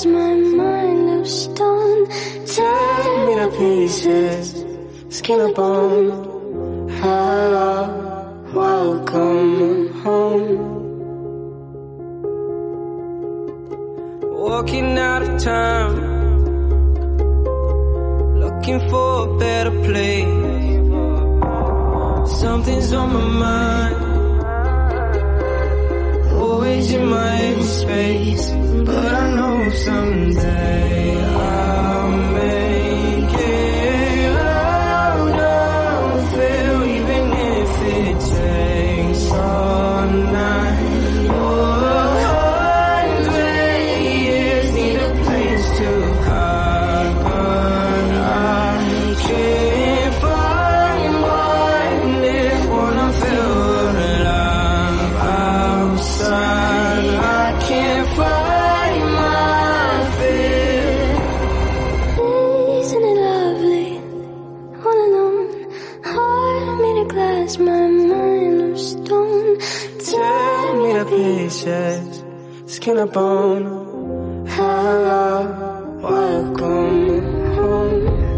Glass, my mind of stone. Tear me to pieces, skin and bone. Hello, welcome home. Walking out of town, looking for a better place. Something's on my mind, always in my space. But I know someday I'll is my mind of stone? Tear me to pieces, skin and bone. Hello, welcome home.